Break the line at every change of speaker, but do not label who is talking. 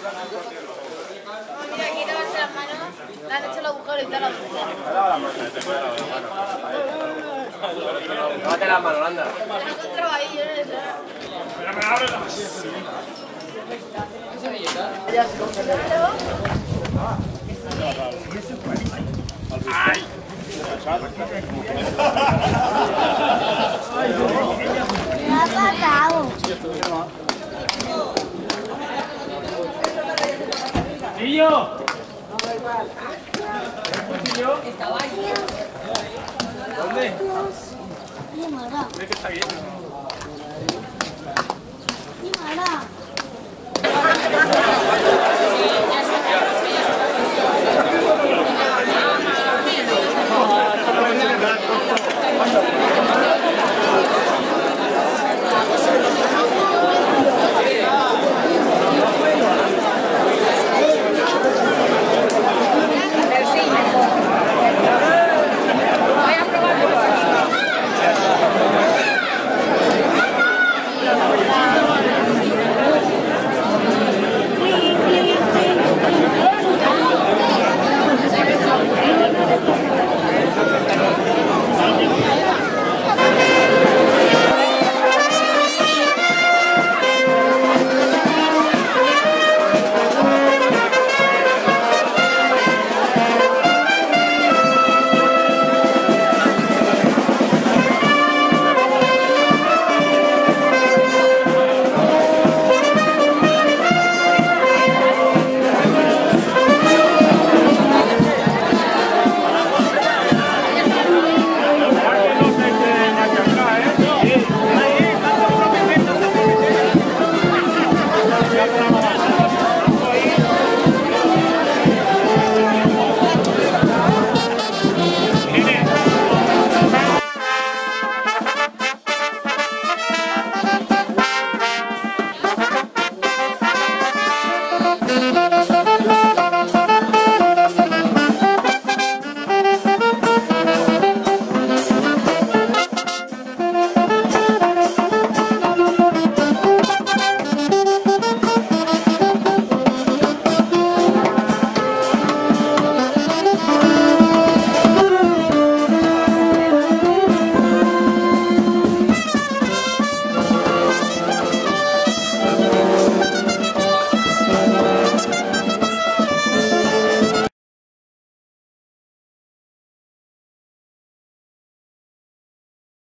mira, aquí las manos. Le hecho los agujeros y tal.
Lávate las manos, anda.
He encontrado ahí, yo no sé.
Me ha pasado.
¡Niño! ¿Dónde?
Mi mora.
Ve que está bien.